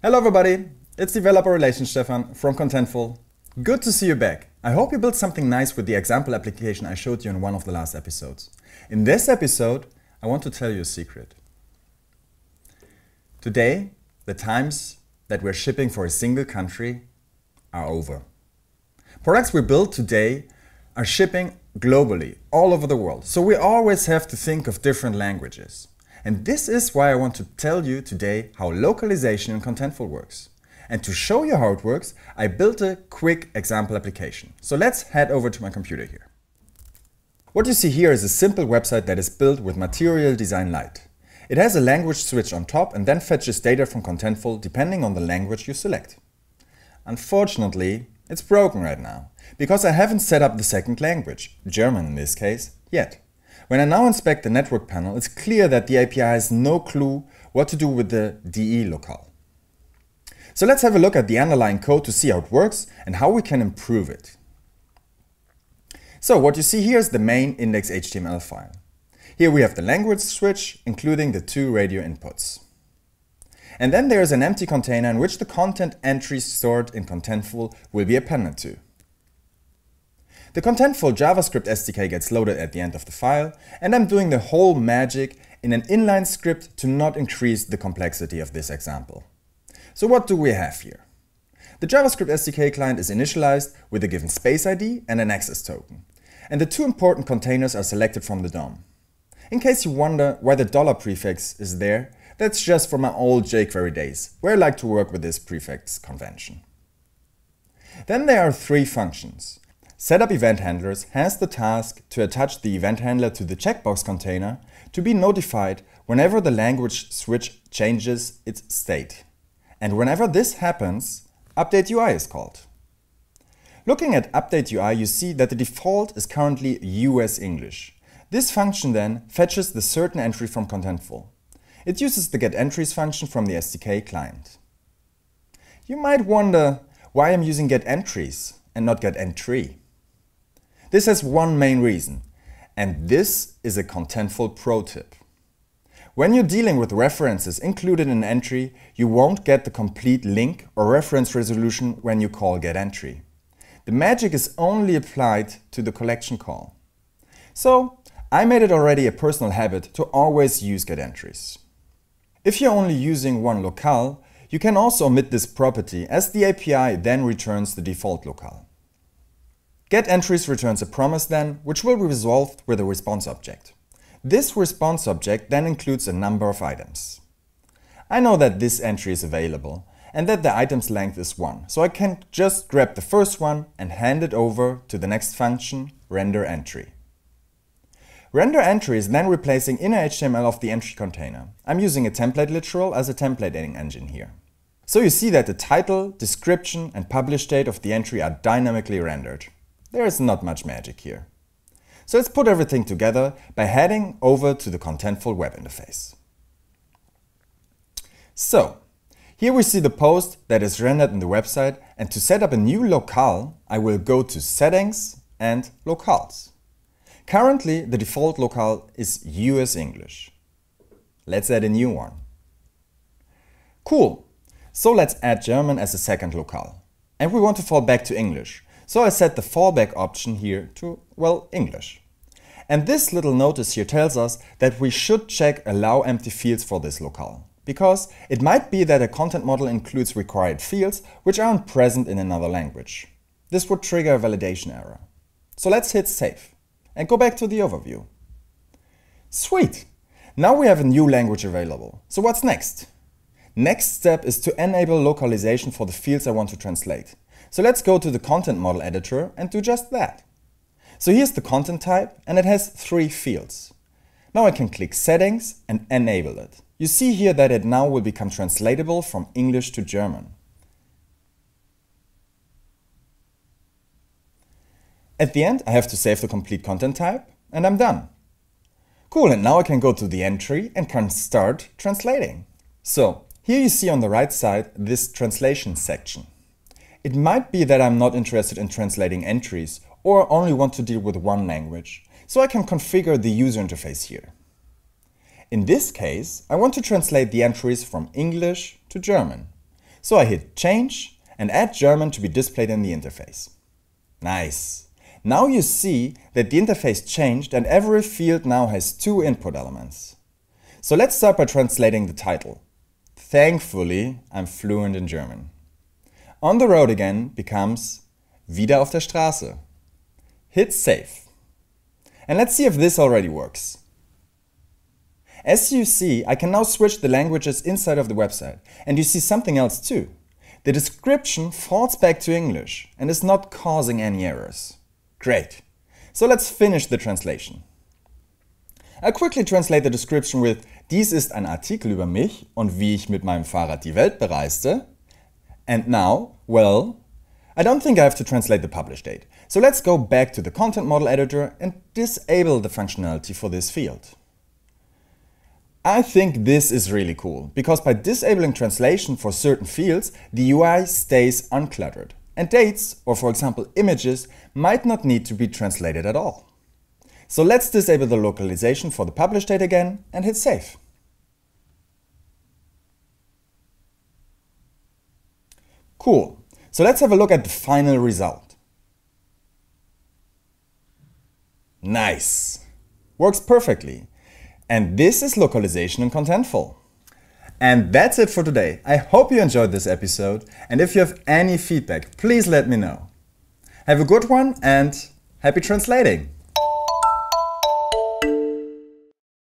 Hello everybody, it's Developer Relations Stefan from Contentful. Good to see you back. I hope you built something nice with the example application I showed you in one of the last episodes. In this episode, I want to tell you a secret. Today, the times that we're shipping for a single country are over. Products we build today are shipping globally, all over the world, so we always have to think of different languages. And this is why I want to tell you today how localization in Contentful works. And to show you how it works, I built a quick example application. So let's head over to my computer here. What you see here is a simple website that is built with Material Design Lite. It has a language switch on top and then fetches data from Contentful depending on the language you select. Unfortunately, it's broken right now, because I haven't set up the second language, German in this case, yet. When I now inspect the network panel, it's clear that the API has no clue what to do with the DE locale. So let's have a look at the underlying code to see how it works and how we can improve it. So what you see here is the main index.html file. Here we have the language switch, including the two radio inputs. And then there is an empty container in which the content entries stored in Contentful will be appended to. The Contentful JavaScript SDK gets loaded at the end of the file, and I'm doing the whole magic in an inline script to not increase the complexity of this example. So what do we have here? The JavaScript SDK client is initialized with a given space ID and an access token. And the two important containers are selected from the DOM. In case you wonder why the dollar prefix is there, that's just from my old jQuery days, where I like to work with this prefix convention. Then there are three functions. Setup event handlers has the task to attach the event handler to the checkbox container to be notified whenever the language switch changes its state. And whenever this happens, Update UI is called. Looking at Update UI, you see that the default is currently US English. This function then fetches the certain entry from Contentful. It uses the getEntries function from the SDK client. You might wonder why I'm using getEntries and not getEntry. This has one main reason, and this is a Contentful pro tip. When you're dealing with references included in entry, you won't get the complete link or reference resolution when you call getEntry. The magic is only applied to the collection call. So, I made it already a personal habit to always use getEntries. If you're only using one locale, you can also omit this property as the API then returns the default locale. GetEntries returns a promise then, which will be resolved with a response object. This response object then includes a number of items. I know that this entry is available and that the item's length is 1, so I can just grab the first one and hand it over to the next function, renderEntry. RenderEntry is then replacing inner HTML of the entry container. I'm using a template literal as a templating engine here. So you see that the title, description and publish date of the entry are dynamically rendered. There is not much magic here. So let's put everything together by heading over to the Contentful web interface. So, here we see the post that is rendered in the website and to set up a new locale, I will go to Settings and Locales. Currently, the default locale is US English. Let's add a new one. Cool. So let's add German as a second locale. And we want to fall back to English. So I set the fallback option here to, well, English. And this little notice here tells us that we should check allow empty fields for this locale. Because it might be that a content model includes required fields which aren't present in another language. This would trigger a validation error. So let's hit save and go back to the overview. Sweet! Now we have a new language available. So what's next? Next step is to enable localization for the fields I want to translate. So let's go to the content model editor and do just that. So here's the content type and it has three fields. Now I can click settings and enable it. You see here that it now will become translatable from English to German. At the end, I have to save the complete content type and I'm done. Cool, and now I can go to the entry and can start translating. So here you see on the right side this translation section. It might be that I'm not interested in translating entries or only want to deal with one language, so I can configure the user interface here. In this case, I want to translate the entries from English to German. So I hit change and add German to be displayed in the interface. Nice. Now you see that the interface changed and every field now has two input elements. So let's start by translating the title. Thankfully, I'm fluent in German. On the road again becomes Wieder auf der Straße. Hit save. And let's see if this already works. As you see, I can now switch the languages inside of the website. And you see something else too. The description falls back to English and is not causing any errors. Great. So let's finish the translation. I'll quickly translate the description with Dies ist ein Artikel über mich und wie ich mit meinem Fahrrad die Welt bereiste. And now, well, I don't think I have to translate the publish date. So let's go back to the content model editor and disable the functionality for this field. I think this is really cool, because by disabling translation for certain fields, the UI stays uncluttered, and dates, or for example images, might not need to be translated at all. So let's disable the localization for the publish date again and hit save. Cool. So let's have a look at the final result. Nice. Works perfectly. And this is localization in Contentful. And that's it for today. I hope you enjoyed this episode. And if you have any feedback, please let me know. Have a good one and happy translating!